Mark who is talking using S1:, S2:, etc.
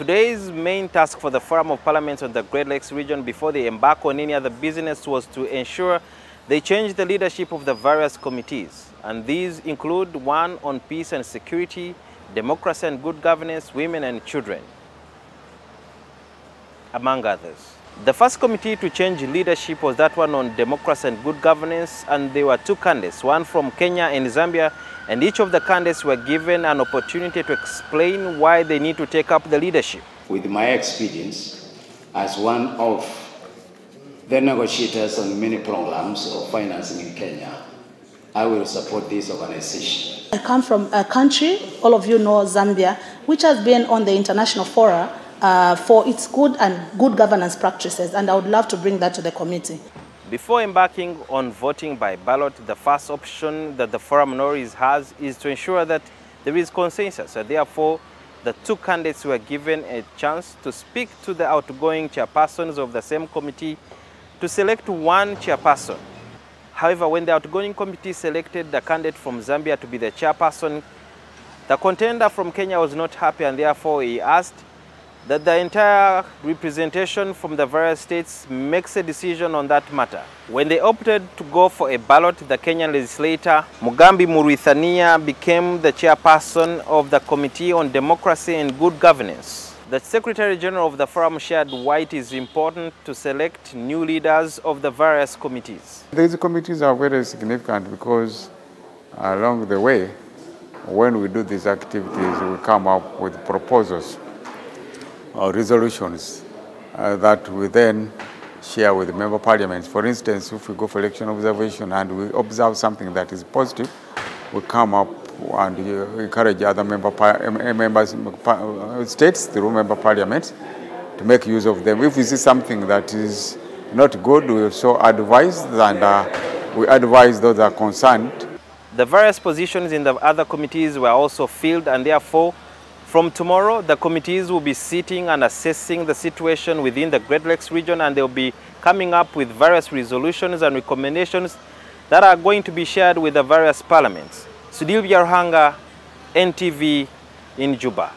S1: Today's main task for the Forum of Parliaments on the Great Lakes region before they embark on any other business was to ensure they change the leadership of the various committees. And these include one on peace and security, democracy and good governance, women and children, among others. The first committee to change leadership was that one on democracy and good governance, and there were two candidates, one from Kenya and Zambia, and each of the candidates were given an opportunity to explain why they need to take up the leadership.
S2: With my experience as one of the negotiators on many programs of financing in Kenya, I will support this organization.
S3: I come from a country, all of you know Zambia, which has been on the international fora uh, for its good and good governance practices, and I would love to bring that to the committee.
S1: Before embarking on voting by ballot, the first option that the Forum Noris has is to ensure that there is consensus. Therefore, the two candidates were given a chance to speak to the outgoing chairpersons of the same committee to select one chairperson. However, when the outgoing committee selected the candidate from Zambia to be the chairperson, the contender from Kenya was not happy and therefore he asked that the entire representation from the various states makes a decision on that matter. When they opted to go for a ballot, the Kenyan legislator Mugambi Murithania became the chairperson of the Committee on Democracy and Good Governance. The Secretary General of the Forum shared why it is important to select new leaders of the various committees.
S4: These committees are very significant because along the way, when we do these activities, we come up with proposals or resolutions uh, that we then share with the member parliaments. For instance, if we go for election observation and we observe something that is positive, we come up and encourage other member members, states through member parliaments to make use of them. If we see something that is not good, we also advise and uh, we advise those that are concerned.
S1: The various positions in the other committees were also filled and therefore from tomorrow, the committees will be sitting and assessing the situation within the Great Lakes region and they'll be coming up with various resolutions and recommendations that are going to be shared with the various parliaments. Sudil Biarhanga, NTV in Juba.